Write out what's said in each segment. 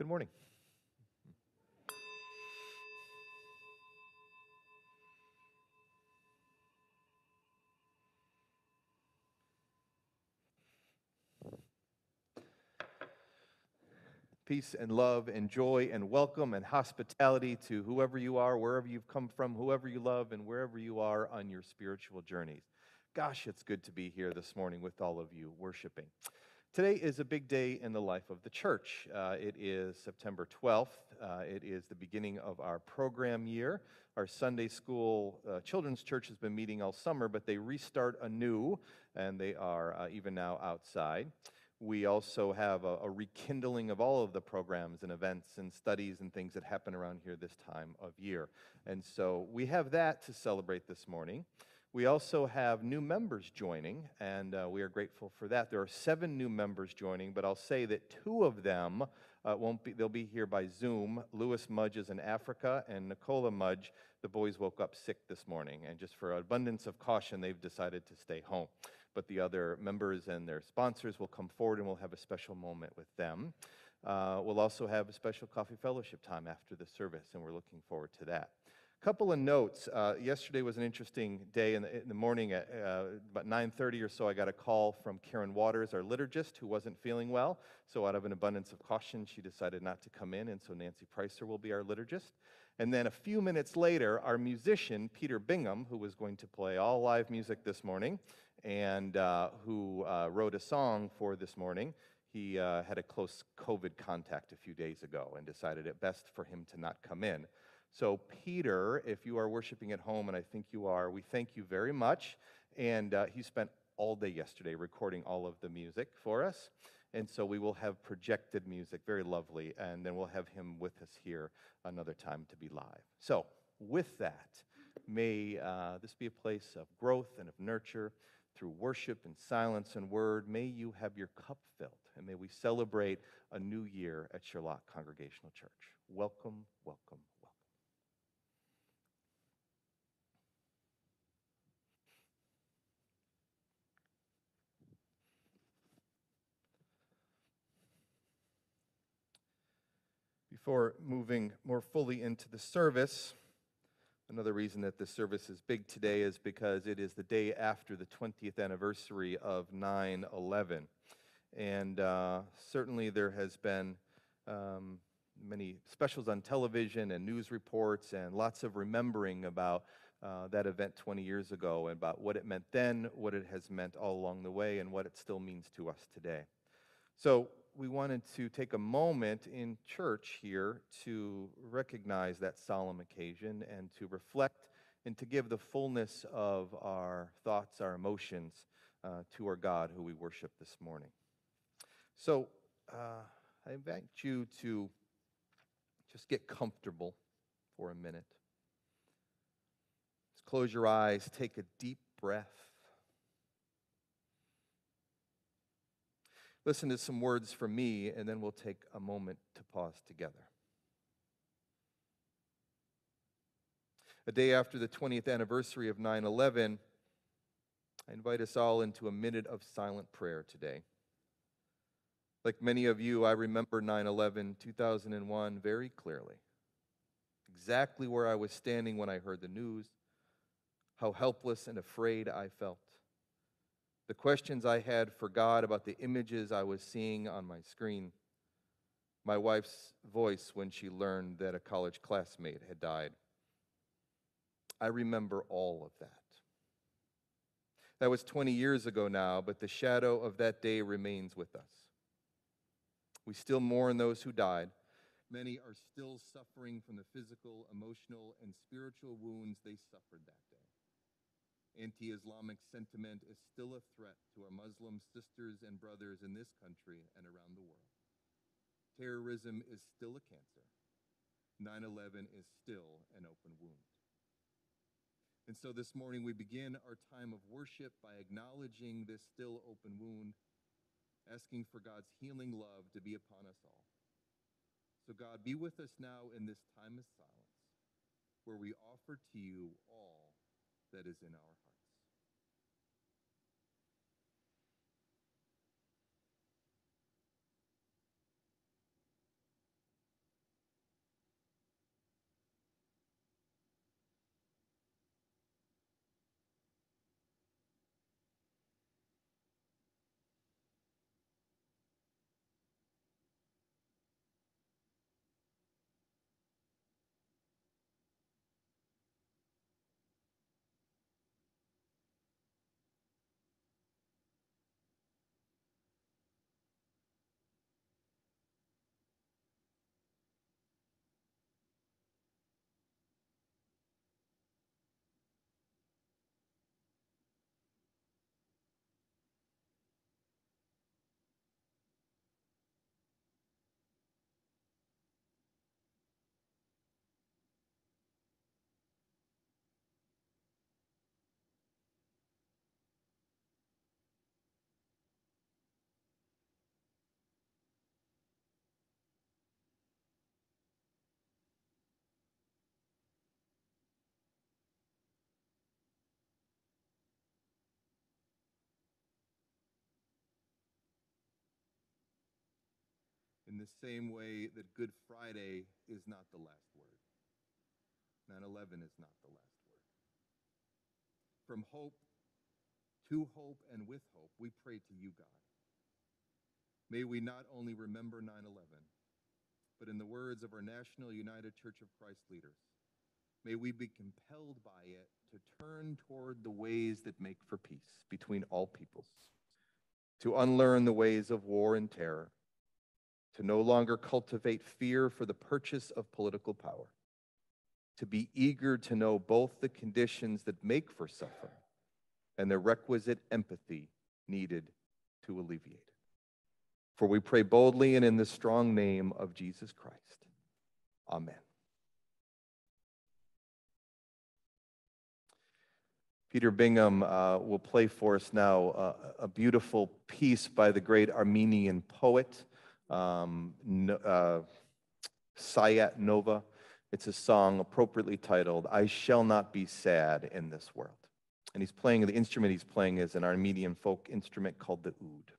Good morning. Peace and love and joy and welcome and hospitality to whoever you are, wherever you've come from, whoever you love, and wherever you are on your spiritual journeys. Gosh, it's good to be here this morning with all of you worshiping. Today is a big day in the life of the church. Uh, it is September 12th. Uh, it is the beginning of our program year. Our Sunday school uh, children's church has been meeting all summer, but they restart anew, and they are uh, even now outside. We also have a, a, rekindling of all of the programs and events and studies and things that happen around here this time of year. And so we have that to celebrate this morning. We also have new members joining, and uh, we are grateful for that. There are seven new members joining, but I'll say that two of them uh, won't be, they'll be here by Zoom. Lewis Mudge is in Africa, and Nicola Mudge, the boys woke up sick this morning, and just for abundance of caution, they've decided to stay home but the other members and their sponsors will come forward and we'll have a special moment with them. Uh, we'll also have a special coffee fellowship time after the service, and we're looking forward to that. Couple of notes. Uh, yesterday was an interesting day. In the, in the morning at uh, about 9:30 or so, I got a call from Karen Waters, our liturgist, who wasn't feeling well. So, out of an abundance of caution, she decided not to come in, and so Nancy Pricer will be our liturgist. And then a few minutes later, our musician Peter Bingham, who was going to play all live music this morning, and uh, who uh, wrote a song for this morning. He uh, had a close COVID contact a few days ago and decided it best for him to not come in. So, Peter, if you are worshiping at home, and I think you are, we thank you very much. And uh, he spent all day yesterday recording all of the music for us. And so we will have projected music, very lovely, and then we'll have him with us here another time to be live. So, with that, may uh, this be a place of growth and of nurture through worship and silence and word, may you have your cup filled, and may we celebrate a new year at Charlotte Congregational Church. Welcome, welcome, welcome. Before moving more fully into the service, Another reason that this service is big today is because it is the day after the 20th anniversary of 9 11. And uh, certainly there has been um, many specials on television and news reports and lots of remembering about uh, that event 20 years ago and about what it meant then, what it has meant all along the way, and what it still means to us today. So we wanted to take a moment in church here to recognize that solemn occasion and to reflect and to give the fullness of our thoughts, our emotions uh, to our God who we worship this morning. So uh, I invite you to just get comfortable for a minute. Just close your eyes, take a deep breath. Listen to some words from me, and then we'll take a moment to pause together. A day after the 20th anniversary of 9 11, I invite us all into a minute of silent prayer today. Like many of you, I remember 9 11 2001 very clearly. Exactly where I was standing when I heard the news, how helpless and afraid I felt the questions I had for God about the images I was seeing on my screen, my wife's voice when she learned that a college classmate had died. I remember all of that. That was 20 years ago now, but the shadow of that day remains with us. We still mourn those who died. Many are still suffering from the physical, emotional, and spiritual wounds they suffered that. Anti Islamic sentiment is still a threat to our Muslim sisters and brothers in this country and around the world. Terrorism is still a cancer. 9 11 is still an open wound. And so this morning we begin our time of worship by acknowledging this still open wound, asking for God's healing love to be upon us all. So, God, be with us now in this time of silence, where we offer to you all that is in our the same way that Good Friday is not the last word, 9 11 is not the last word. From hope to hope and with hope, we pray to you, God. May we not only remember 9 11, but in the words of our National United Church of Christ leaders, may we be compelled by it to turn toward the ways that make for peace between all peoples, to unlearn the ways of war and terror, to no longer cultivate fear for the purchase of political power, to be eager to know both the conditions that make for suffering and the requisite empathy needed to alleviate it. For we pray boldly and in the strong name of Jesus Christ. Amen. Peter Bingham uh, will play for us now uh, a beautiful piece by the great Armenian poet, um, uh, Sayat Nova. It's a song appropriately titled, I Shall Not Be Sad in This World. And he's playing, the instrument he's playing is an Armenian folk instrument called the oud.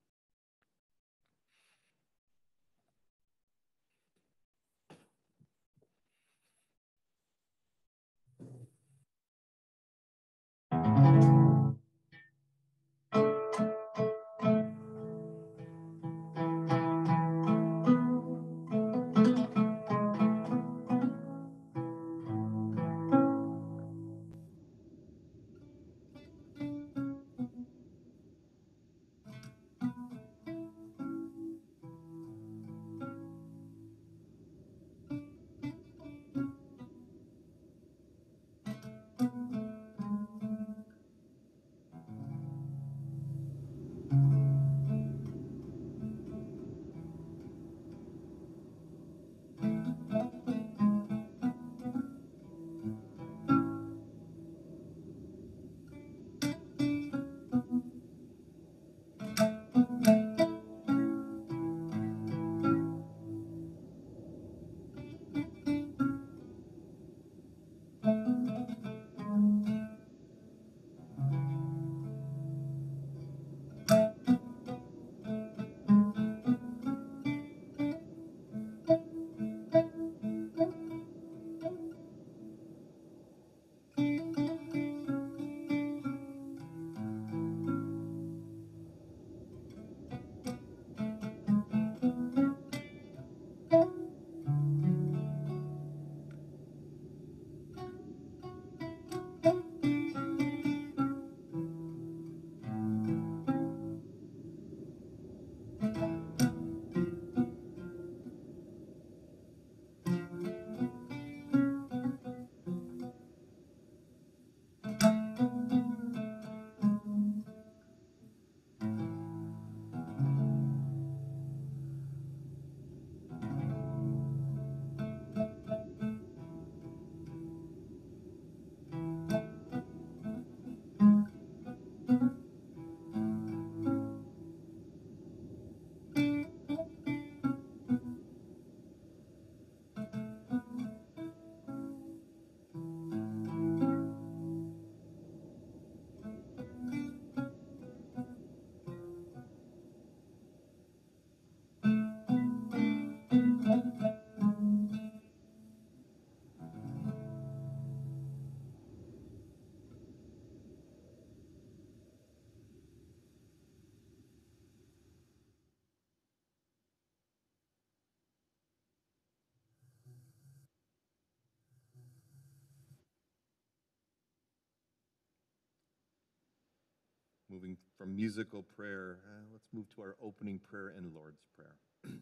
Moving from musical prayer, uh, let's move to our opening prayer and Lord's Prayer.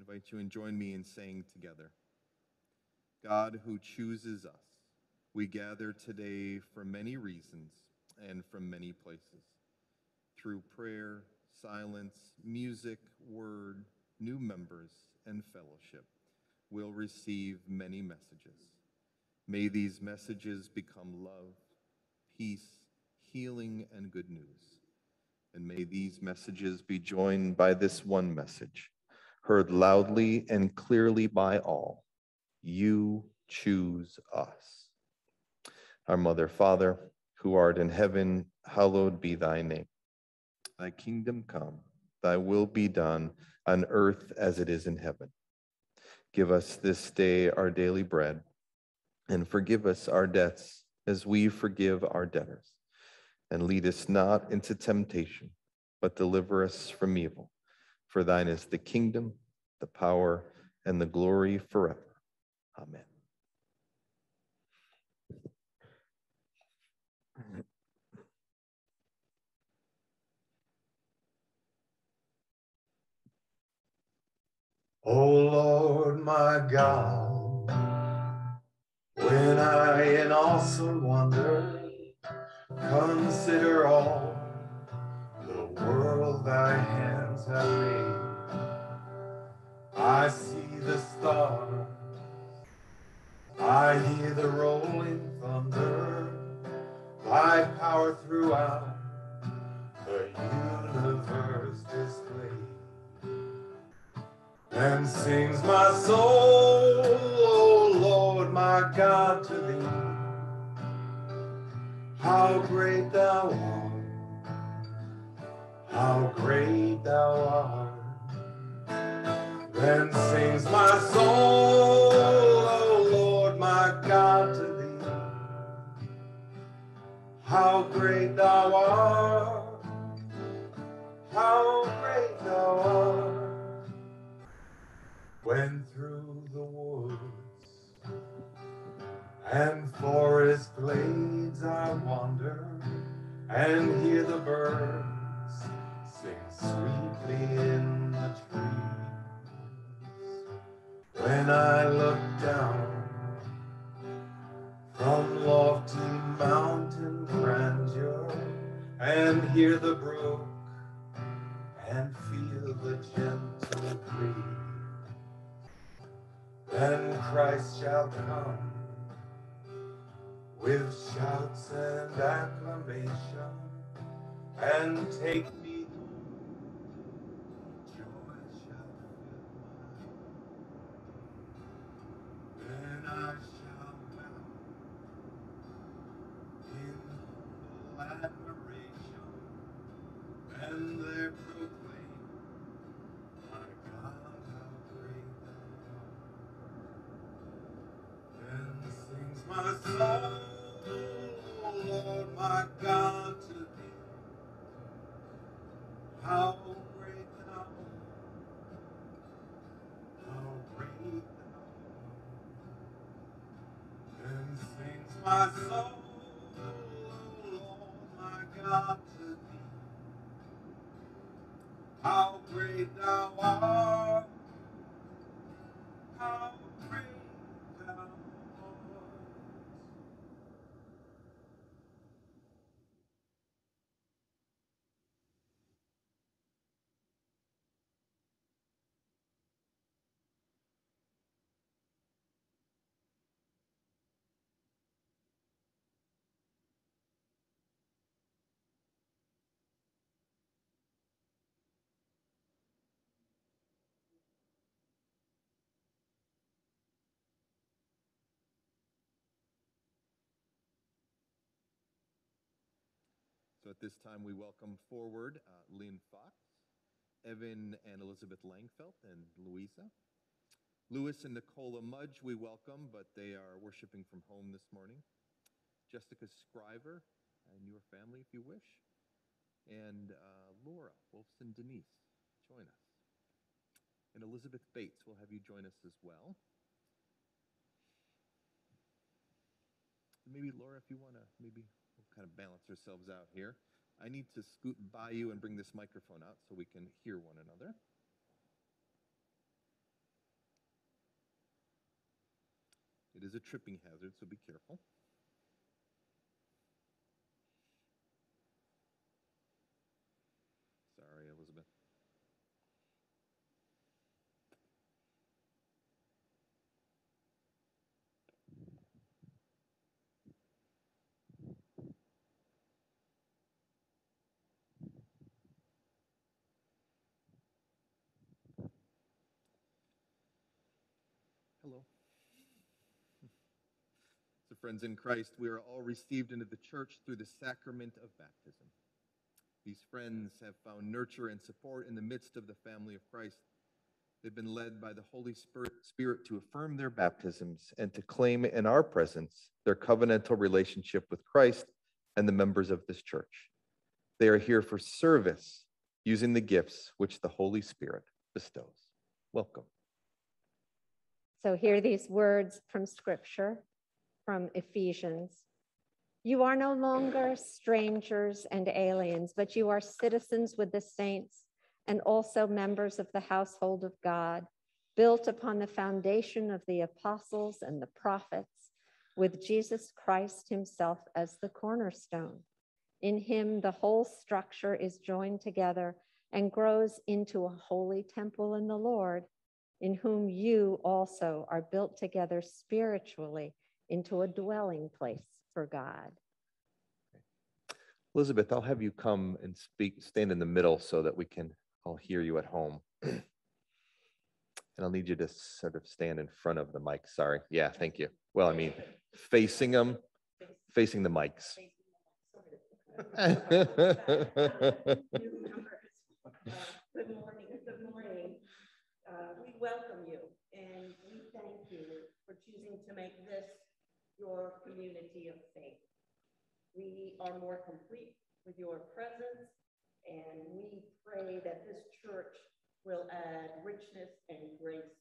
Invite you and join me in saying together God who chooses us, we gather today for many reasons and from many places. Through prayer, silence, music, word, new members, and fellowship, we'll receive many messages. May these messages become love, peace, healing, and good news. And may these messages be joined by this one message, heard loudly and clearly by all. You choose us. Our Mother, Father, who art in heaven, hallowed be thy name. Thy kingdom come thy will be done on earth as it is in heaven. Give us this day our daily bread, and forgive us our debts as we forgive our debtors. And lead us not into temptation, but deliver us from evil. For thine is the kingdom, the power, and the glory forever. Amen. O Lord my God, when I in awesome wonder consider all the world thy hands have made, I see the stars, I hear the rolling thunder, thy power throughout the universe displayed. Then sings my soul, O Lord, my God, to thee. How great thou art, how great thou art. Then sings my soul, O Lord, my God, to thee. How great thou art, how great thou art when through the woods and forest glades I wander and hear the birds sing sweetly in the trees. When I look down from lofty mountain grandeur and hear the brook and feel the gentle breeze then Christ shall come with shouts and acclamation and take me joy shall fill my heart. then I shall my soul, At this time, we welcome forward uh, Lynn Fox, Evan and Elizabeth Langfelt, and Louisa. Louis and Nicola Mudge, we welcome, but they are worshiping from home this morning. Jessica Scriver and your family, if you wish. And uh, Laura Wolfson Denise, join us. And Elizabeth Bates will have you join us as well. Maybe Laura, if you want to, maybe kind of balance ourselves out here. I need to scoot by you and bring this microphone out so we can hear one another. It is a tripping hazard, so be careful. Sorry, Elizabeth. Hello. So, friends in Christ, we are all received into the church through the sacrament of baptism. These friends have found nurture and support in the midst of the family of Christ. They've been led by the Holy Spirit, Spirit to affirm their baptisms and to claim in our presence their covenantal relationship with Christ and the members of this church. They are here for service using the gifts which the Holy Spirit bestows. Welcome. So hear these words from scripture from Ephesians. You are no longer strangers and aliens, but you are citizens with the saints and also members of the household of God, built upon the foundation of the apostles and the prophets, with Jesus Christ himself as the cornerstone. In him, the whole structure is joined together and grows into a holy temple in the Lord, in whom you also are built together spiritually into a dwelling place for God. Elizabeth, I'll have you come and speak, stand in the middle so that we can all hear you at home. and I'll need you to sort of stand in front of the mic. Sorry. Yeah, thank you. Well, I mean, facing them, facing the mics. New members, Good morning, good morning. Uh, We welcome you and we thank you for choosing to make this your community of faith. We are more complete with your presence and we pray that this church will add richness and grace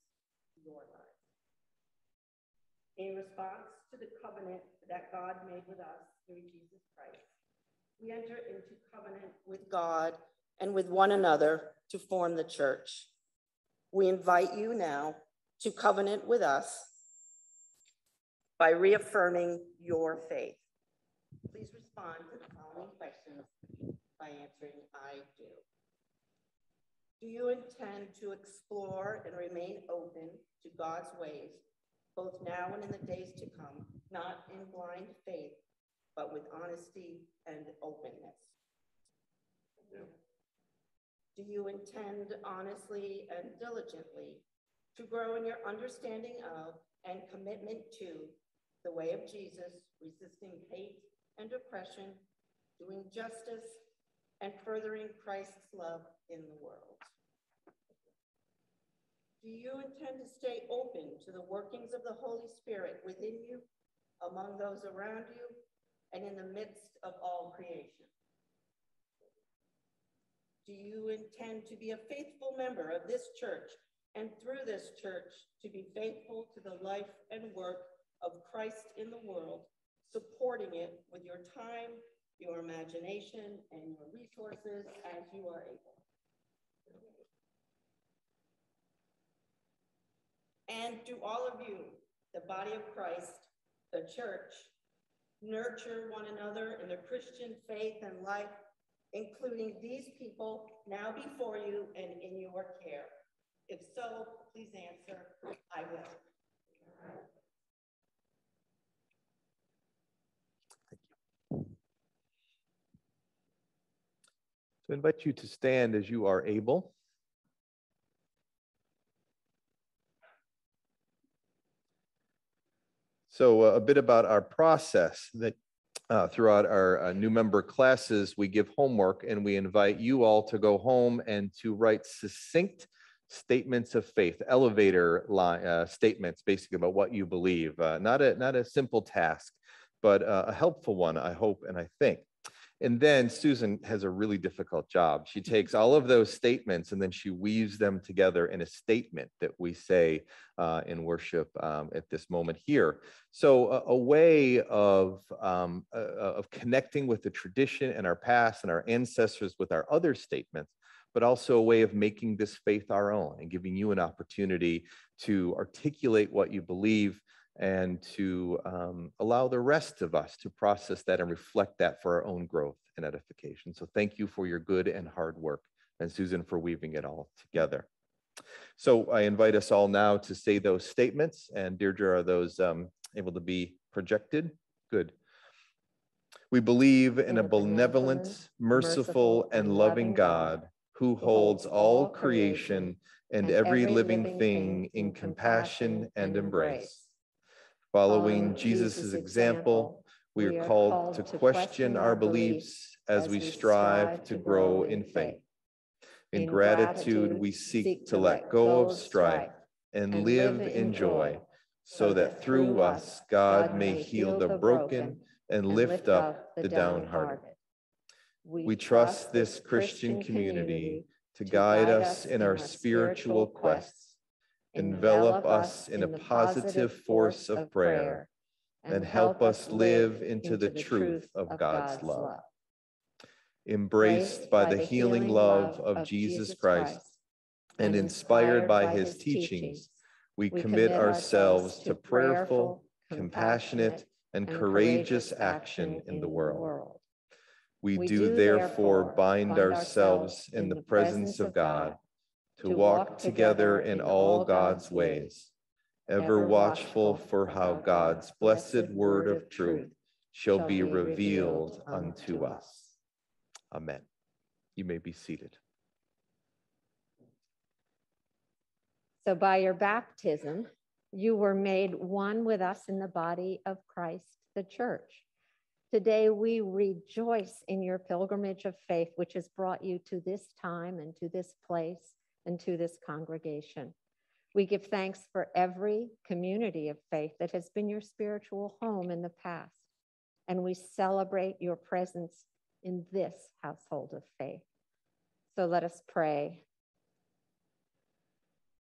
to your lives. In response to the covenant that God made with us through Jesus Christ, we enter into covenant with God and with one another to form the church. We invite you now to covenant with us by reaffirming your faith. Please respond to the following questions by answering I do. Do you intend to explore and remain open to God's ways, both now and in the days to come, not in blind faith, but with honesty and openness? Do you intend honestly and diligently to grow in your understanding of and commitment to the way of Jesus, resisting hate and oppression, doing justice, and furthering Christ's love in the world? Do you intend to stay open to the workings of the Holy Spirit within you, among those around you, and in the midst of all creation? Do you intend to be a faithful member of this church and through this church to be faithful to the life and work of Christ in the world, supporting it with your time, your imagination, and your resources as you are able? And do all of you, the body of Christ, the church, nurture one another in the Christian faith and life, including these people now before you and in your care? If so, please answer, I will. So invite you to stand as you are able. So uh, a bit about our process that uh, throughout our uh, new member classes, we give homework and we invite you all to go home and to write succinct statements of faith, elevator line, uh, statements basically about what you believe. Uh, not a not a simple task, but uh, a helpful one, I hope and I think. And then Susan has a really difficult job. She takes all of those statements and then she weaves them together in a statement that we say uh, in worship um, at this moment here. So a, a way of, um, uh, of connecting with the tradition and our past and our ancestors with our other statements, but also a way of making this faith our own and giving you an opportunity to articulate what you believe and to um, allow the rest of us to process that and reflect that for our own growth and edification. So thank you for your good and hard work, and Susan for weaving it all together. So I invite us all now to say those statements, and Deirdre, are those um, able to be projected? Good. We believe in a benevolent, merciful, and loving God who holds all creation and every living thing in compassion and embrace. Following Jesus' example, we are called to question our beliefs as we strive to grow in faith. In gratitude, we seek to let go of strife and live in joy, so that through us God may heal the broken and lift up the downhearted. We trust this Christian community to guide us in our spiritual quests, envelop us in a positive force of prayer, and help us live into the truth of God's love. Embraced by the healing love of Jesus Christ and inspired by his teachings, we commit ourselves to prayerful, compassionate, and courageous action in the world. We do therefore bind ourselves in the presence of God to walk together in all God's ways, ever watchful for how God's blessed word of truth shall be revealed unto us. Amen. You may be seated. So, by your baptism, you were made one with us in the body of Christ, the church. Today, we rejoice in your pilgrimage of faith, which has brought you to this time and to this place and to this congregation. We give thanks for every community of faith that has been your spiritual home in the past, and we celebrate your presence in this household of faith. So let us pray.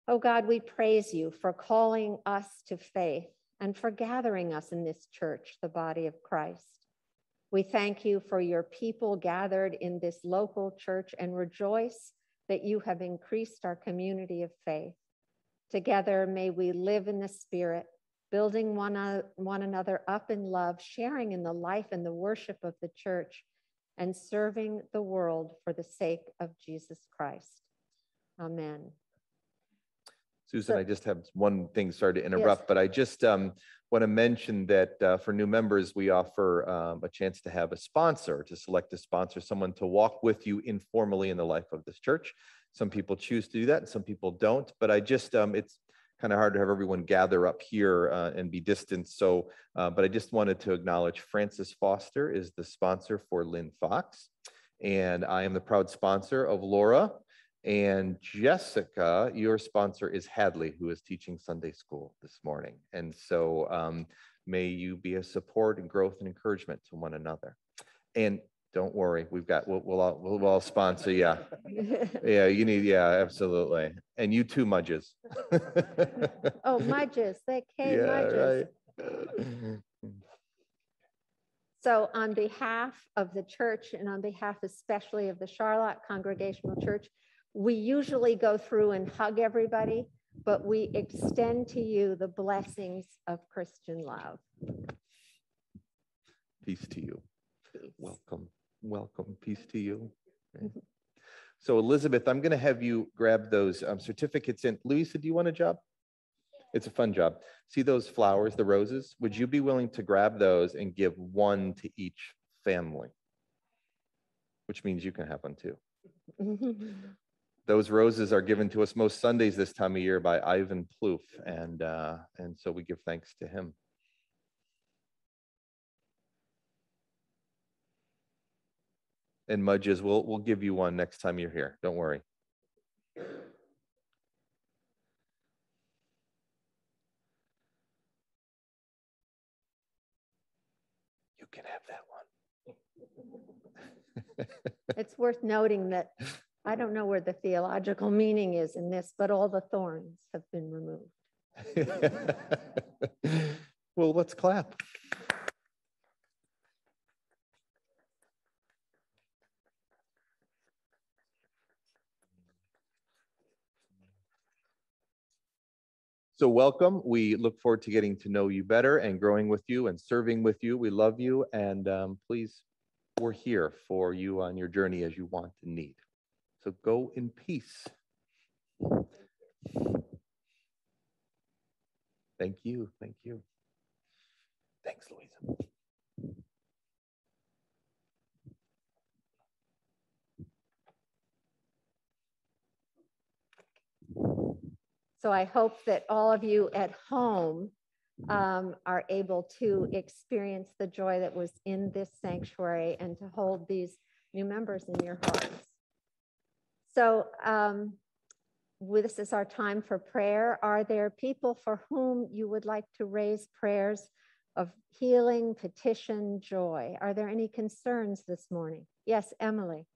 Oh God, we praise you for calling us to faith and for gathering us in this church, the body of Christ. We thank you for your people gathered in this local church and rejoice that you have increased our community of faith. Together, may we live in the Spirit, building one, uh, one another up in love, sharing in the life and the worship of the church, and serving the world for the sake of Jesus Christ. Amen. Susan, I just have one thing, sorry to interrupt, but I just um, want to mention that uh, for new members, we offer um, a chance to have a sponsor, to select a sponsor, someone to walk with you informally in the life of this church. Some people choose to do that, and some people don't, but I just, um, it's kind of hard to have everyone gather up here uh, and be distant. So, uh, but I just wanted to acknowledge Francis Foster is the sponsor for Lynn Fox. And I am the proud sponsor of Laura. And Jessica, your sponsor is Hadley, who is teaching Sunday school this morning. And so um, may you be a support and growth and encouragement to one another. And don't worry, we've got, we'll, we'll, all, we'll all sponsor, yeah. Yeah, you need, yeah, absolutely. And you too, Mudges. oh, Mudges, they came yeah, Mudges. Right. So on behalf of the church and on behalf especially of the Charlotte Congregational Church, we usually go through and hug everybody, but we extend to you the blessings of Christian love. Peace to you. Peace. Welcome. Welcome. Peace to you. So Elizabeth, I'm going to have you grab those um, certificates in. Louisa, do you want a job? It's a fun job. See those flowers, the roses? Would you be willing to grab those and give one to each family? Which means you can have one too. those roses are given to us most Sundays this time of year by Ivan Plouffe, and uh, and so we give thanks to him. and Mudges, we'll, we'll give you one next time you're here. Don't worry. You can have that one. it's worth noting that I don't know where the theological meaning is in this, but all the thorns have been removed. well, let's clap. So welcome. We look forward to getting to know you better and growing with you and serving with you. We love you. And um, please, we're here for you on your journey as you want and need. So go in peace. Thank you. Thank you. Thanks, Louisa. So I hope that all of you at home um, are able to experience the joy that was in this sanctuary and to hold these new members in your hearts. So um, this is our time for prayer. Are there people for whom you would like to raise prayers of healing, petition, joy? Are there any concerns this morning? Yes, Emily.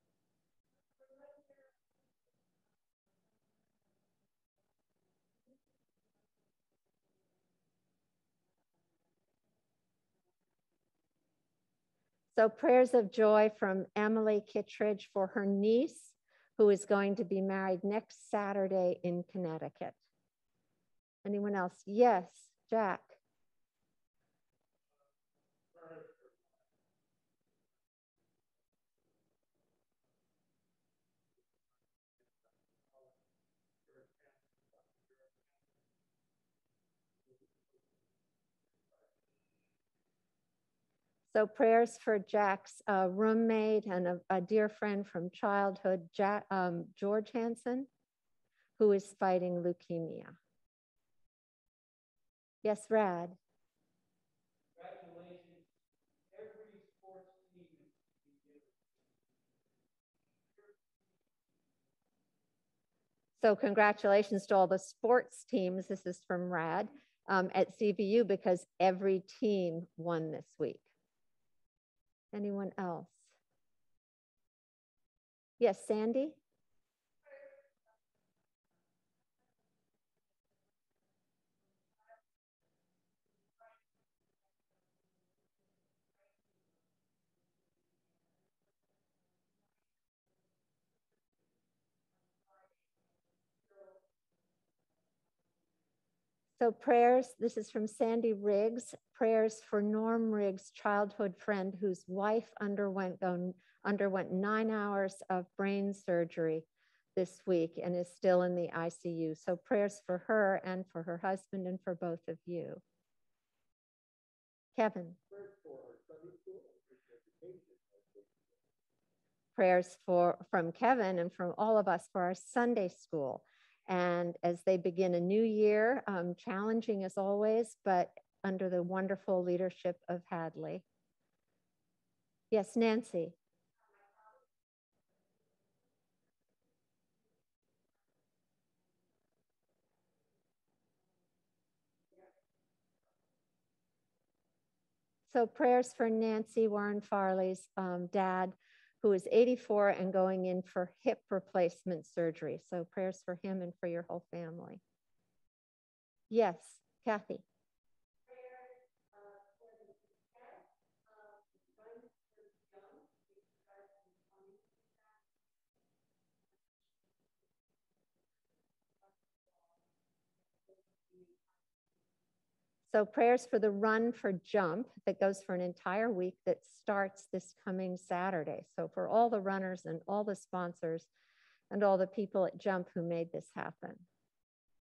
So prayers of joy from Emily Kittredge for her niece, who is going to be married next Saturday in Connecticut. Anyone else? Yes, Jack. So prayers for Jack's uh, roommate and a, a, dear friend from childhood, Jack, um, George Hansen, who is fighting leukemia. Yes, Rad. So congratulations to all the sports teams. This is from Rad um, at CVU because every team won this week. Anyone else? Yes, Sandy? So prayers, this is from Sandy Riggs, prayers for Norm Riggs' childhood friend whose wife underwent, underwent nine hours of brain surgery this week and is still in the ICU. So prayers for her and for her husband and for both of you. Kevin. Prayers for from Kevin and from all of us for our Sunday school. And as they begin a new year, um, challenging as always, but under the wonderful leadership of Hadley. Yes, Nancy. So prayers for Nancy Warren Farley's um, dad, who is 84 and going in for hip replacement surgery. So prayers for him and for your whole family. Yes, Kathy. So prayers for the run for jump that goes for an entire week that starts this coming Saturday. So for all the runners and all the sponsors and all the people at Jump who made this happen.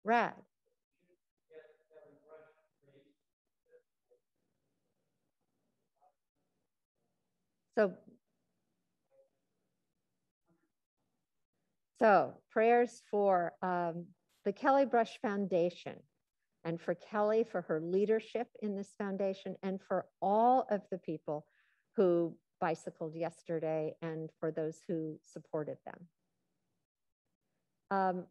Rad. So, so prayers for um, the Kelly Brush Foundation and for Kelly for her leadership in this foundation and for all of the people who bicycled yesterday and for those who supported them. Um,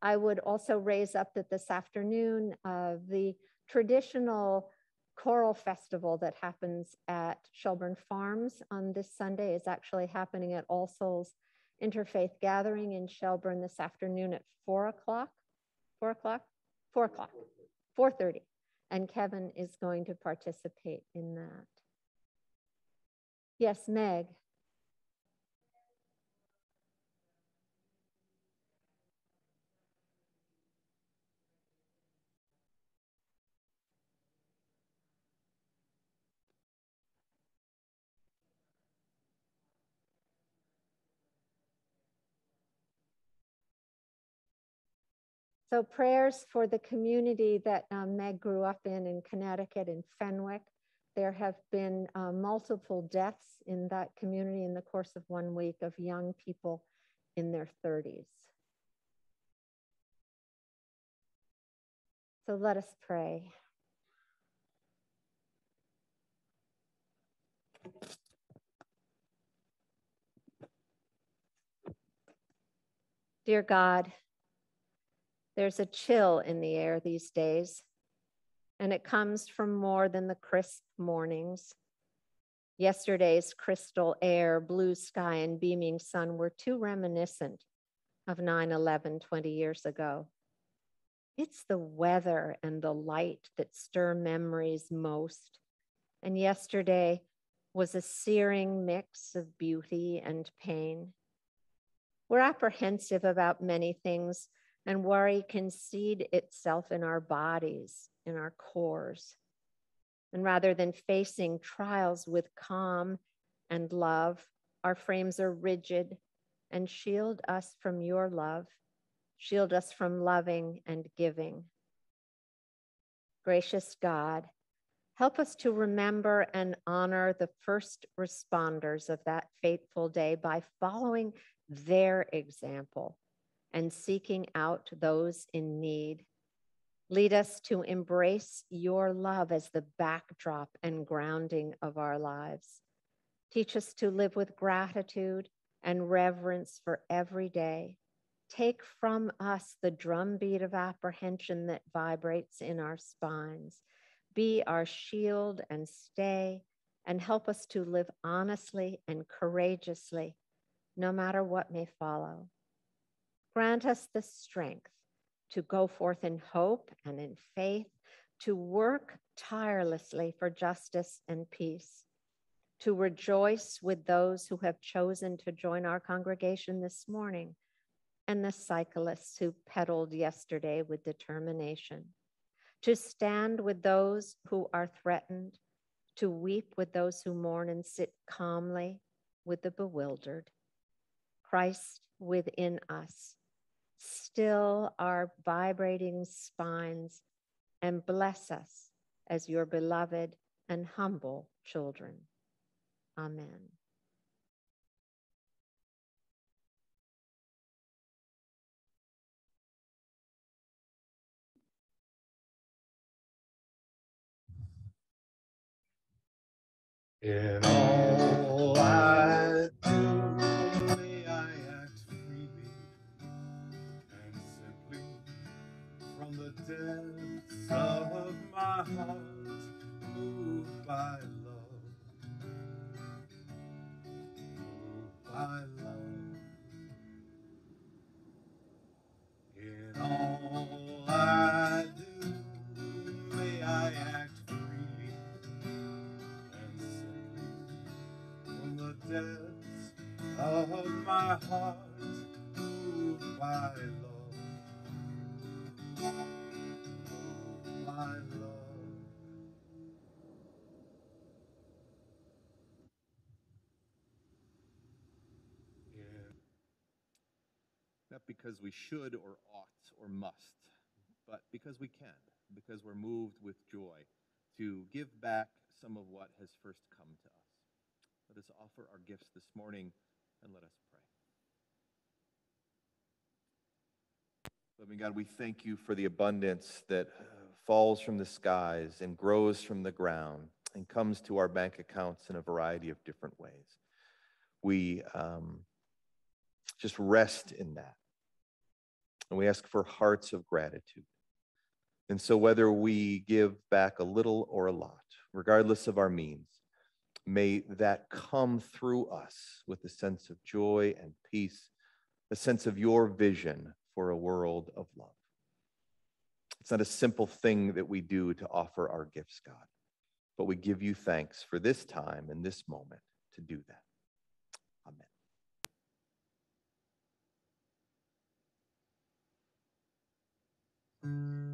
I would also raise up that this afternoon, uh, the traditional choral festival that happens at Shelburne Farms on this Sunday is actually happening at All Souls Interfaith Gathering in Shelburne this afternoon at four o'clock. Four o'clock? Four o'clock. 4.30. And Kevin is going to participate in that. Yes, Meg. So prayers for the community that um, Meg grew up in in Connecticut in Fenwick. There have been uh, multiple deaths in that community in the course of one week of young people in their 30s. So let us pray. Dear God, there's a chill in the air these days, and it comes from more than the crisp mornings. Yesterday's crystal air, blue sky, and beaming sun were too reminiscent of 9 11 20 years ago. It's the weather and the light that stir memories most. And yesterday was a searing mix of beauty and pain. We're apprehensive about many things, and worry can seed itself in our bodies, in our cores. And rather than facing trials with calm and love, our frames are rigid and shield us from your love, shield us from loving and giving. Gracious God, help us to remember and honor the first responders of that fateful day by following their example and seeking out those in need. Lead us to embrace your love as the backdrop and grounding of our lives. Teach us to live with gratitude and reverence for every day. Take from us the drumbeat of apprehension that vibrates in our spines. Be our shield and stay, and help us to live honestly and courageously, no matter what may follow. Grant us the strength to go forth in hope and in faith, to work tirelessly for justice and peace, to rejoice with those who have chosen to join our congregation this morning, and the cyclists who pedaled yesterday with determination, to stand with those who are threatened, to weep with those who mourn and sit calmly with the bewildered. Christ within us still our vibrating spines and bless us as your beloved and humble children. Amen. In all I do, by love, oh, by love. In all I do, may I act freely and simply from the depths of my heart, oh, by love, oh, moved by love. Not because we should or ought or must, but because we can, because we're moved with joy to give back some of what has first come to us. Let us offer our gifts this morning and let us pray. Loving God, we thank you for the abundance that falls from the skies and grows from the ground and comes to our bank accounts in a variety of different ways. We um, just rest in that. And we ask for hearts of gratitude. And so, whether we give back a little or a lot, regardless of our means, may that come through us with a sense of joy and peace, a sense of your vision for a world of love. It's not a simple thing that we do to offer our gifts, God, but we give you thanks for this time and this moment to do that. Mm-hmm.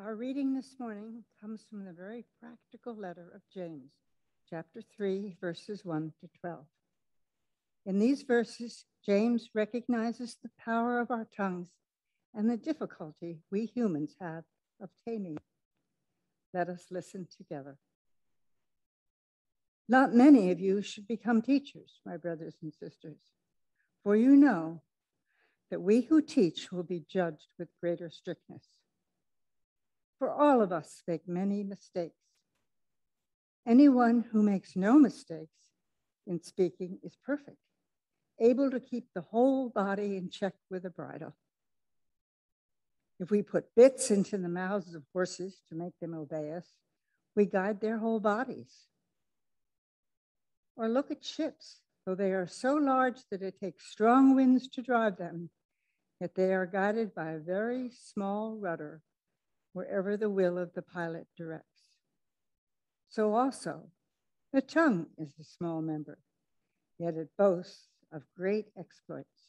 Our reading this morning comes from the very practical letter of James, chapter 3, verses 1 to 12. In these verses, James recognizes the power of our tongues and the difficulty we humans have of taming. Let us listen together. Not many of you should become teachers, my brothers and sisters, for you know that we who teach will be judged with greater strictness. For all of us make many mistakes. Anyone who makes no mistakes in speaking is perfect, able to keep the whole body in check with a bridle. If we put bits into the mouths of horses to make them obey us, we guide their whole bodies. Or look at ships, though they are so large that it takes strong winds to drive them, yet they are guided by a very small rudder wherever the will of the pilot directs. So also, the tongue is a small member, yet it boasts of great exploits.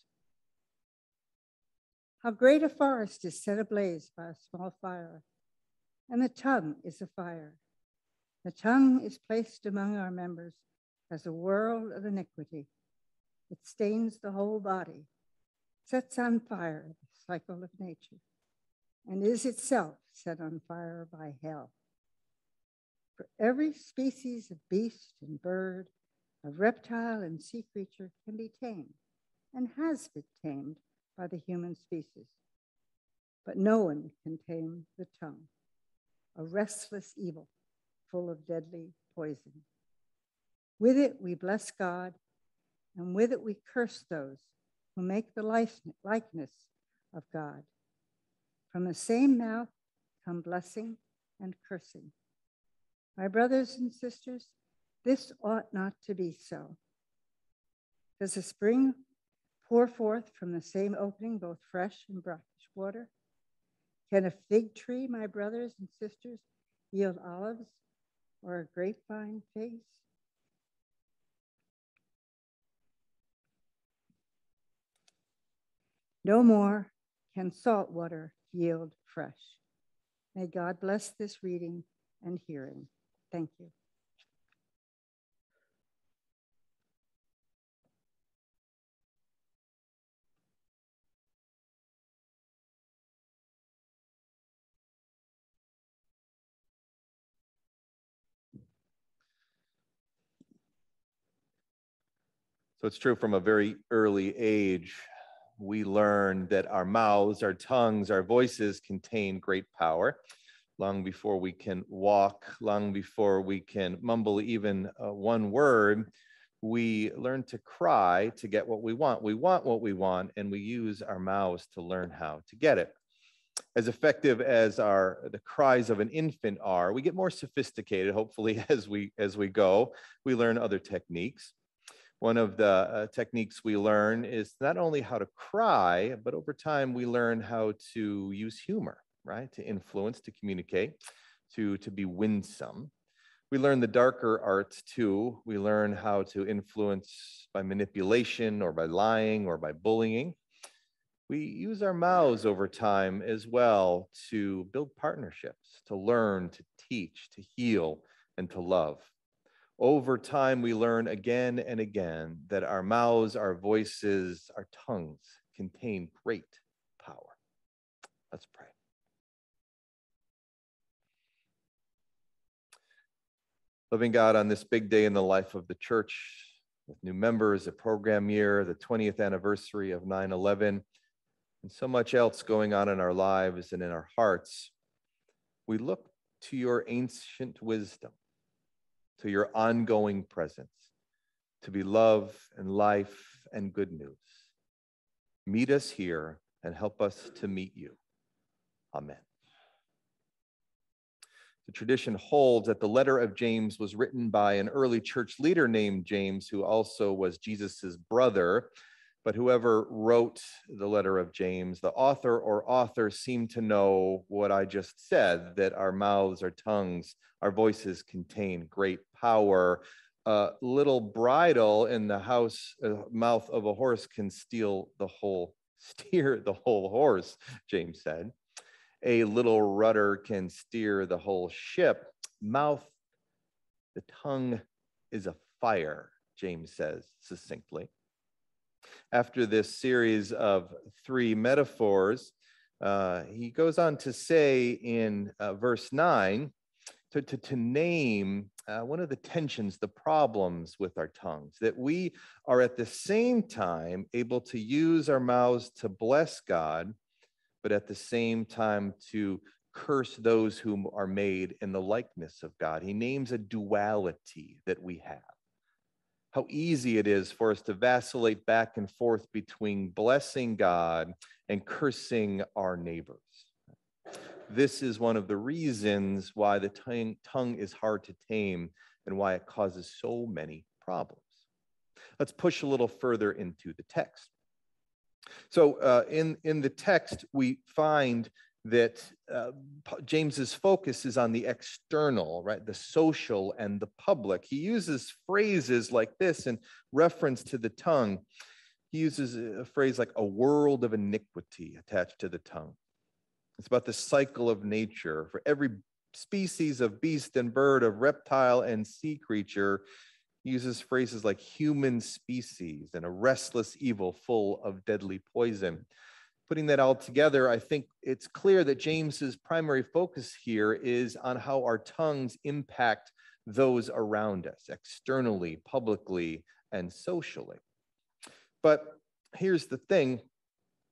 How great a forest is set ablaze by a small fire, and the tongue is a fire. The tongue is placed among our members as a world of iniquity. It stains the whole body, sets on fire the cycle of nature, and is itself set on fire by hell. For every species of beast and bird, of reptile and sea creature can be tamed and has been tamed by the human species. But no one can tame the tongue, a restless evil full of deadly poison. With it, we bless God, and with it, we curse those who make the likeness of God. From the same mouth come blessing and cursing. My brothers and sisters, this ought not to be so. Does a spring pour forth from the same opening both fresh and brackish water? Can a fig tree, my brothers and sisters, yield olives or a grapevine figs? No more can salt water yield fresh. May God bless this reading and hearing. Thank you. So it's true from a very early age, we learn that our mouths, our tongues, our voices contain great power. Long before we can walk, long before we can mumble even uh, one word, we learn to cry to get what we want. We want what we want, and we use our mouths to learn how to get it. As effective as our the cries of an infant are, we get more sophisticated. Hopefully, as we as we go, we learn other techniques. One of the uh, techniques we learn is not only how to cry, but over time we learn how to use humor, right? To influence, to communicate, to, to be winsome. We learn the darker arts too. We learn how to influence by manipulation or by lying or by bullying. We use our mouths over time as well to build partnerships, to learn, to teach, to heal, and to love. Over time, we learn again and again that our mouths, our voices, our tongues contain great power. Let's pray. Living God, on this big day in the life of the church, with new members, a program year, the 20th anniversary of 9 11, and so much else going on in our lives and in our hearts, we look to your ancient wisdom to your ongoing presence, to be love and life and good news. Meet us here and help us to meet you. Amen. The tradition holds that the letter of James was written by an early church leader named James, who also was Jesus's brother. But whoever wrote the letter of James, the author or authors seem to know what I just said that our mouths, our tongues, our voices contain great power. A little bridle in the house uh, mouth of a horse can steal the whole steer the whole horse, James said. a little rudder can steer the whole ship. Mouth, the tongue is a fire, James says succinctly. After this series of three metaphors, uh, he goes on to say in uh, verse 9 to, to, to name uh, one of the tensions, the problems with our tongues, that we are at the same time able to use our mouths to bless God, but at the same time to curse those whom are made in the likeness of God. He names a duality that we have. How easy it is for us to vacillate back and forth between blessing God and cursing our neighbors. This is one of the reasons why the tongue, is hard to tame and why it causes so many problems. Let's push a little further into the text. So, uh, in, in the text, we find that uh, James's focus is on the external, right? The social and the public. He uses phrases like this in reference to the tongue. He uses a phrase like a world of iniquity attached to the tongue. It's about the cycle of nature. For every species of beast and bird, of reptile and sea creature, uses phrases like human species and a restless evil full of deadly poison. Putting that all together, I think it's clear that James's primary focus here is on how our tongues impact those around us externally, publicly, and socially. But here's the thing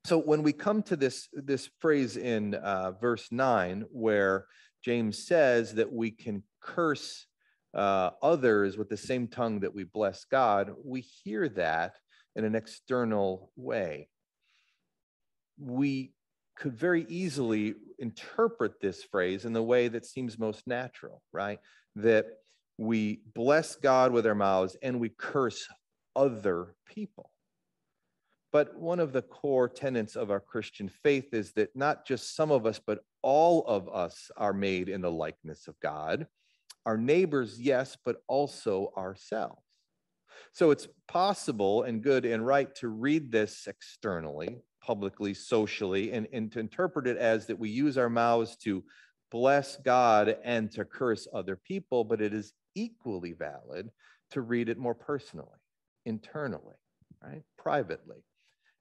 so when we come to this, this phrase in uh, verse 9, where James says that we can curse uh, others with the same tongue that we bless God, we hear that in an external way. We could very easily interpret this phrase in the way that seems most natural, right? That we bless God with our mouths and we curse other people. But one of the core tenets of our Christian faith is that not just some of us, but all of us are made in the likeness of God. Our neighbors, yes, but also ourselves. So it's possible and good and right to read this externally, publicly, socially, and, and to interpret it as that we use our mouths to bless God and to curse other people, but it is equally valid to read it more personally, internally, right? Privately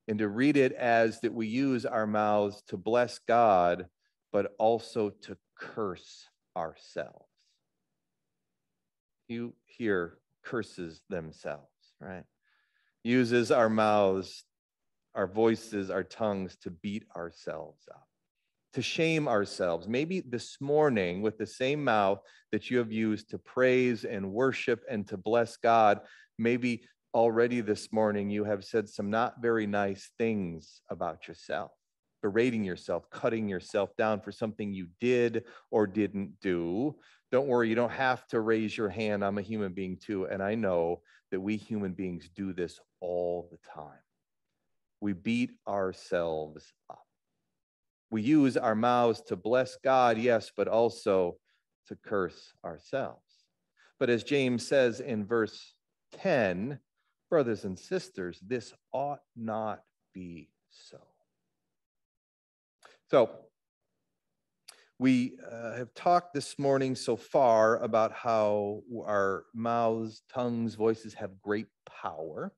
and to read it as that we use our mouths to bless God, but also to curse ourselves. You hear curses themselves, right? Uses our mouths, our voices, our tongues to beat ourselves up, to shame ourselves. Maybe this morning, with the same mouth that you have used to praise and worship and to bless God, maybe already this morning you have said some not very nice things about yourself, berating yourself, cutting yourself down for something you did or didn't do. Don't worry, you don't have to raise your hand. I'm a human being too. And I know that we human beings do this all the time. We beat ourselves up. We use our mouths to bless God, yes, but also to curse ourselves. But as James says in verse 10, Brothers and sisters, this ought not be so. So, we uh, have talked this morning so far about how our mouths, tongues, voices have great power,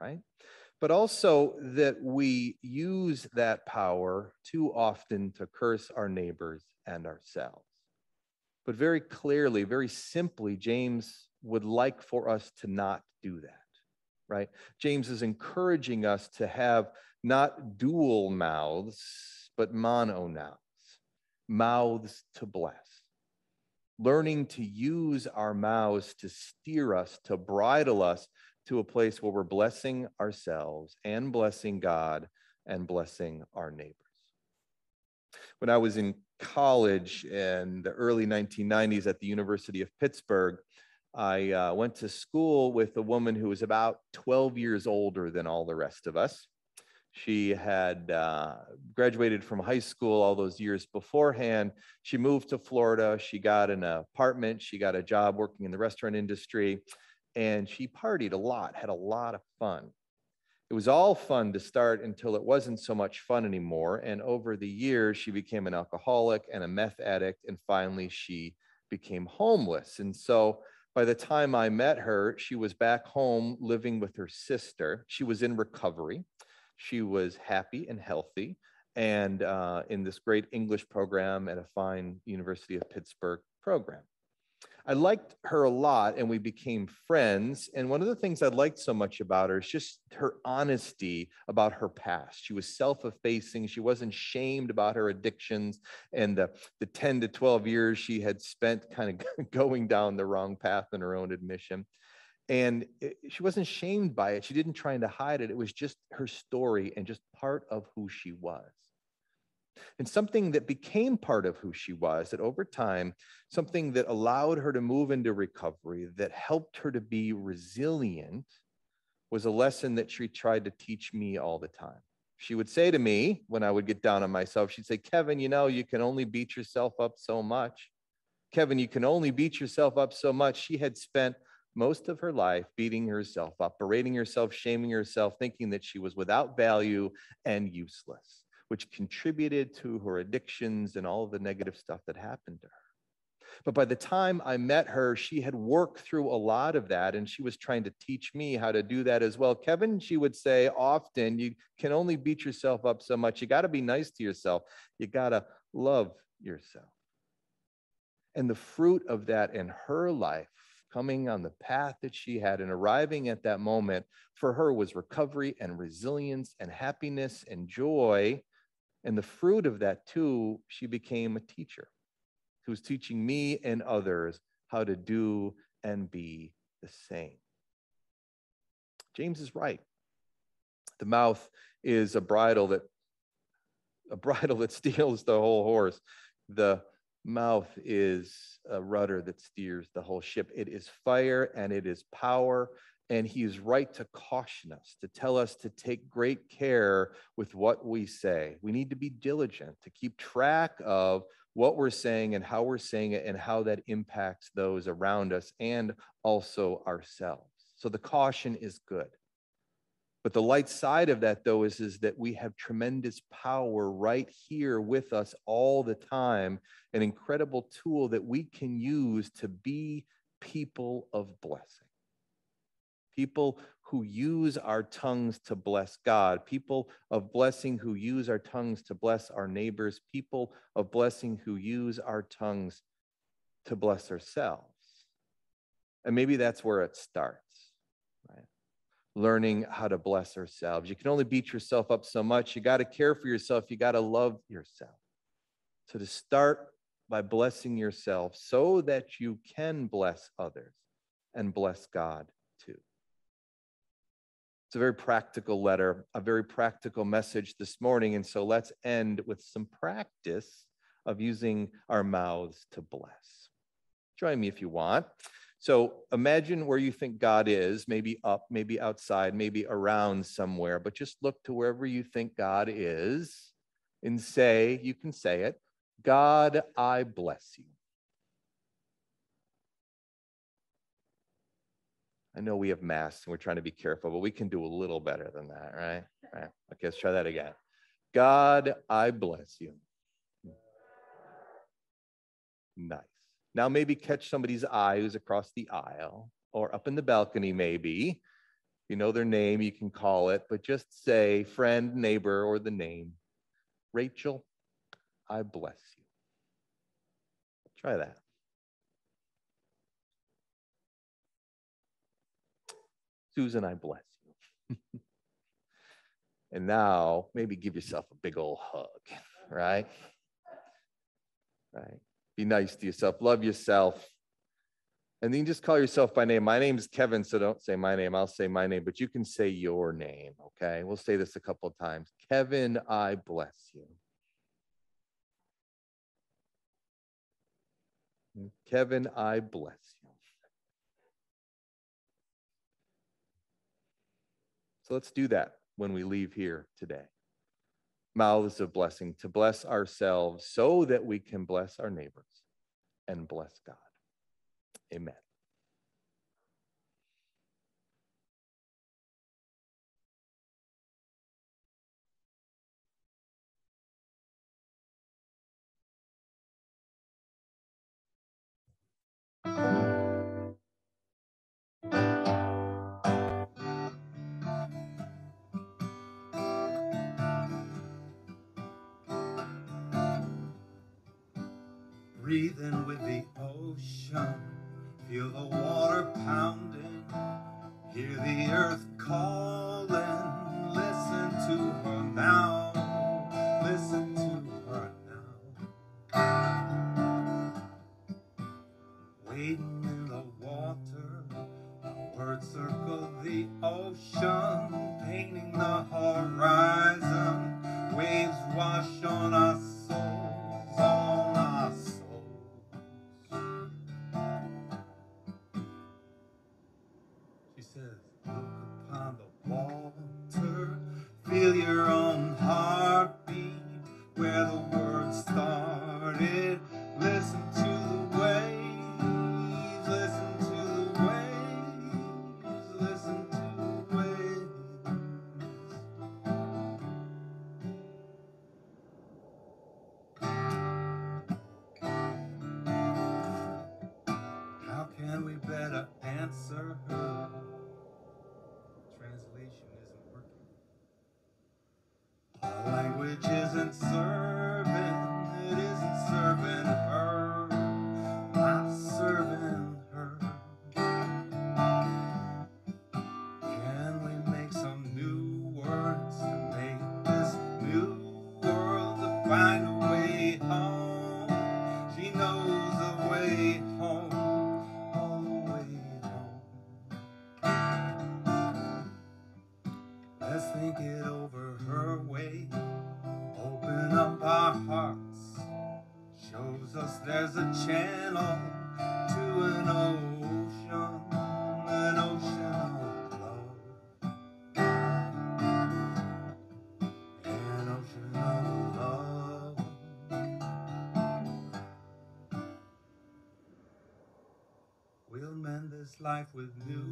right? But also that we use that power too often to curse our neighbors and ourselves. But very clearly, very simply, James would like for us to not do that right? James is encouraging us to have not dual mouths, but mono mouths, mouths to bless. Learning to use our mouths to steer us, to bridle us to a place where we're blessing ourselves and blessing God and blessing our neighbors. When I was in college in the early 1990s at the University of Pittsburgh, I uh, went to school with a woman who was about 12 years older than all the rest of us. She had uh, graduated from high school all those years beforehand. She moved to Florida. She got an apartment. She got a job working in the restaurant industry. And she partied a lot, had a lot of fun. It was all fun to start until it wasn't so much fun anymore. And over the years, she became an alcoholic and a meth addict. And finally, she became homeless. And so by the time I met her, she was back home living with her sister. She was in recovery. She was happy and healthy and uh, in this great English program at a fine University of Pittsburgh program. I liked her a lot and we became friends. And one of the things I liked so much about her is just her honesty about her past. She was self effacing, she wasn't shamed about her addictions and the, the 10 to 12 years she had spent kind of going down the wrong path in her own admission. And it, she wasn't shamed by it. She didn't try to hide it. It was just her story and just part of who she was and something that became part of who she was that over time something that allowed her to move into recovery that helped her to be resilient was a lesson that she tried to teach me all the time. She would say to me when i would get down on myself she'd say kevin you know you can only beat yourself up so much. Kevin you can only beat yourself up so much. She had spent most of her life beating herself up berating herself shaming herself thinking that she was without value and useless which contributed to her addictions and all the negative stuff that happened to her. But by the time I met her, she had worked through a lot of that and she was trying to teach me how to do that as well. Kevin, she would say often, you can only beat yourself up so much. You got to be nice to yourself. You got to love yourself. And the fruit of that in her life, coming on the path that she had and arriving at that moment for her was recovery and resilience and happiness and joy and the fruit of that, too, she became a teacher who's teaching me and others how to do and be the same. James is right. The mouth is a bridle that a bridle that steals the whole horse. The mouth is a rudder that steers the whole ship. It is fire and it is power and he is right to caution us, to tell us to take great care with what we say. We need to be diligent, to keep track of what we're saying and how we're saying it and how that impacts those around us and also ourselves. So the caution is good. But the light side of that, though, is, is that we have tremendous power right here with us all the time, an incredible tool that we can use to be people of blessing people who use our tongues to bless God, people of blessing who use our tongues to bless our neighbors, people of blessing who use our tongues to bless ourselves. And maybe that's where it starts, right? Learning how to bless ourselves. You can only beat yourself up so much. You got to care for yourself. You got to love yourself. So to start by blessing yourself so that you can bless others and bless God it's a very practical letter, a very practical message this morning. And so let's end with some practice of using our mouths to bless. Join me if you want. So imagine where you think God is, maybe up, maybe outside, maybe around somewhere, but just look to wherever you think God is and say, you can say it, God, I bless you. I know we have masks and we're trying to be careful, but we can do a little better than that, right? right. Okay, let's try that again. God, I bless you. Nice. Now, maybe catch somebody's eye who's across the aisle or up in the balcony, maybe. You know their name, you can call it, but just say friend, neighbor, or the name. Rachel, I bless you. Try that. Susan, I bless you. and now maybe give yourself a big old hug, right? Right. Be nice to yourself, love yourself. And then just call yourself by name. My name is Kevin, so don't say my name. I'll say my name, but you can say your name, okay? We'll say this a couple of times. Kevin, I bless you. Kevin, I bless So let's do that when we leave here today. Mouths of blessing to bless ourselves so that we can bless our neighbors and bless God. Amen. Ocean, feel the water pounding, hear the earth calling. Listen to her now, feel your own heartbeat life with new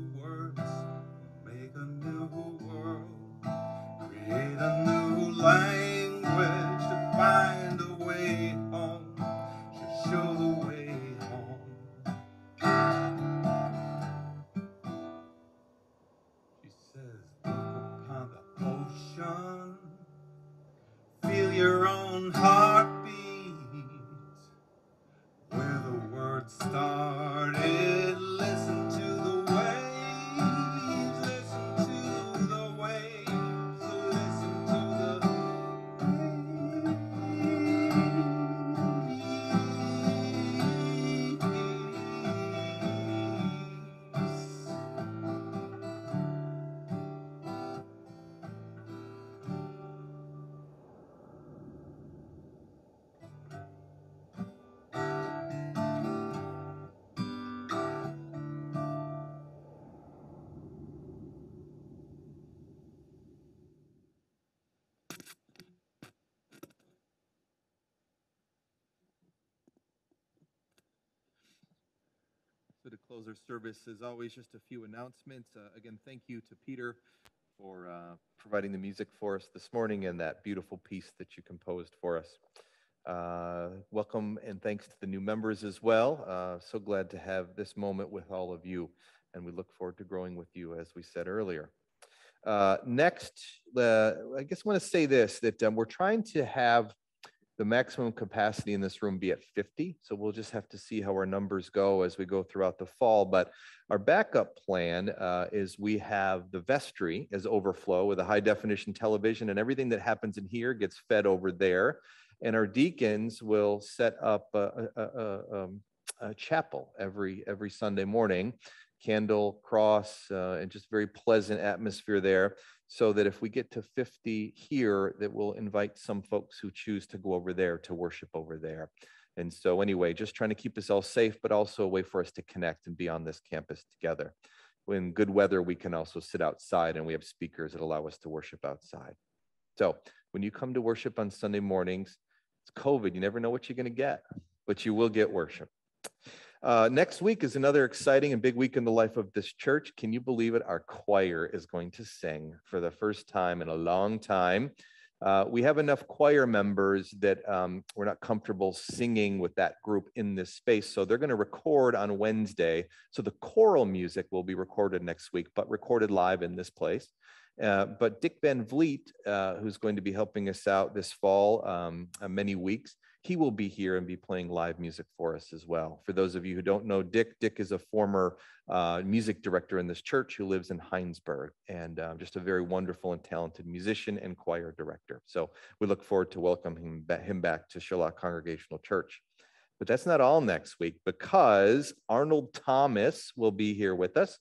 So to close our service, as always, just a few announcements. Uh, again, thank you to Peter for uh, providing the music for us this morning and that beautiful piece that you composed for us. Uh, welcome and thanks to the new members as well. Uh, so glad to have this moment with all of you, and we look forward to growing with you, as we said earlier. Uh, next, uh, I guess I want to say this that um, we're trying to have the maximum capacity in this room be at 50. So we'll just have to see how our numbers go as we go throughout the fall. But our backup plan uh, is we have the vestry as overflow with a high definition television, and everything that happens in here gets fed over there. And our deacons will set up a, a, a, um, a chapel every every Sunday morning, candle, cross, uh, and just very pleasant atmosphere there so that if we get to 50 here, that we'll invite some folks who choose to go over there to worship over there. And so anyway, just trying to keep us all safe, but also a way for us to connect and be on this campus together. When good weather, we can also sit outside and we have speakers that allow us to worship outside. So when you come to worship on Sunday mornings, it's COVID, you never know what you're going to get, but you will get worship. Uh, next week is another exciting and big week in the life of this church. Can you believe it? Our choir is going to sing for the first time in a long time. Uh, we have enough choir members that um, we're not comfortable singing with that group in this space. So they're going to record on Wednesday. So the choral music will be recorded next week, but recorded live in this place. Uh, but Dick Van Vliet, uh, who's going to be helping us out this fall, um, uh, many weeks, he will be here and be playing live music for us as well. For those of you who don't know Dick, Dick is a former uh, music director in this church who lives in Hinesburg and uh, just a very wonderful and talented musician and choir director. So we look forward to welcoming him back to Charlotte Congregational Church. But that's not all next week because Arnold Thomas will be here with us.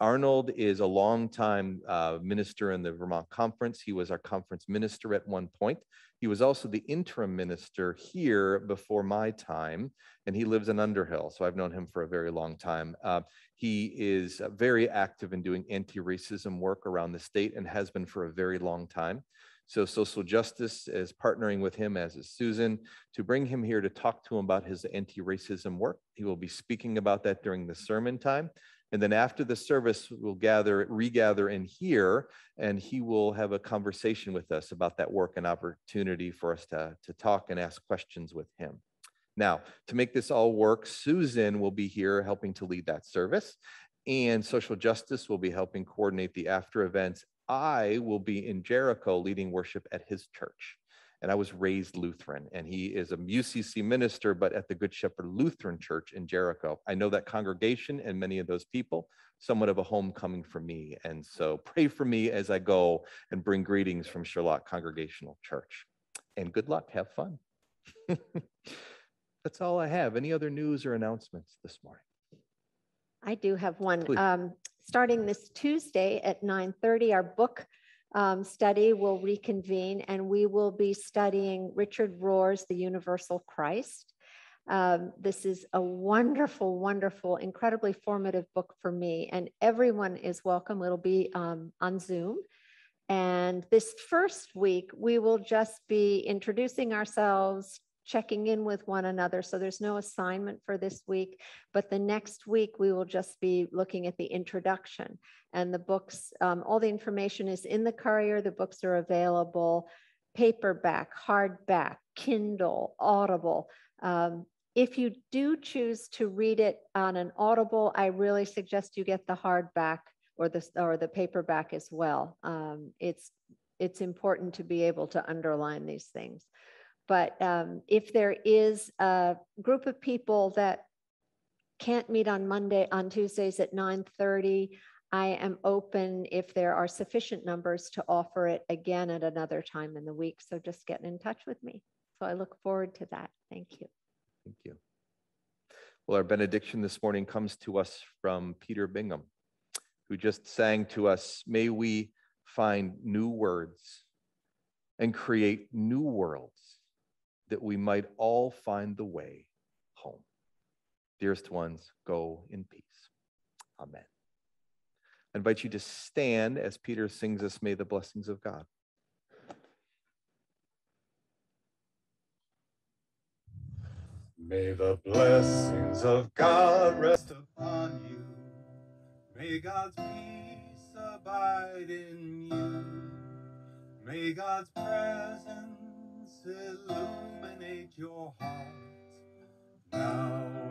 Arnold is a longtime uh, minister in the Vermont Conference. He was our conference minister at one point. He was also the interim minister here before my time, and he lives in Underhill. So I've known him for a very long time. Uh, he is very active in doing anti racism work around the state and has been for a very long time. So Social Justice is partnering with him, as is Susan, to bring him here to talk to him about his anti-racism work. He will be speaking about that during the sermon time. And then after the service, we'll gather, regather in here, and he will have a conversation with us about that work and opportunity for us to, to talk and ask questions with him. Now, to make this all work, Susan will be here helping to lead that service, and social justice will be helping coordinate the after events I will be in Jericho leading worship at his church. And I was raised Lutheran, and he is a UCC minister, but at the Good Shepherd Lutheran Church in Jericho. I know that congregation and many of those people, somewhat of a homecoming for me. And so pray for me as I go and bring greetings from Charlotte Congregational Church. And good luck, have fun. That's all I have. Any other news or announcements this morning? I do have one. Um, starting this Tuesday at 9:30, our book um, study will reconvene, and we will be studying Richard Rohr's The Universal Christ. Um, this is a wonderful, wonderful, incredibly formative book for me, and everyone is welcome. It'll be um, on Zoom. And this first week, we will just be introducing ourselves, checking in with one another. So there's no assignment for this week, but the next week we will just be looking at the introduction and the books. Um, all the information is in the courier. The books are available paperback, hardback, Kindle, Audible. Um, if you do choose to read it on an Audible, I really suggest you get the hardback or the or the paperback as well. Um, it's it's important to be able to underline these things. But um, if there is a group of people that can't meet on Monday, on Tuesdays at 9:30, I am open if there are sufficient numbers to offer it again at another time in the week. So just get in touch with me. So I look forward to that. Thank you. Thank you. Well, our benediction this morning comes to us from Peter Bingham, who just sang to us, May we find new words and create new worlds that we might all find the way home. Dearest ones, go in peace. Amen. I invite you to stand as Peter sings us, May the blessings of God. May the blessings of God rest upon you. May God's peace abide in you. May God's presence illuminate your heart now.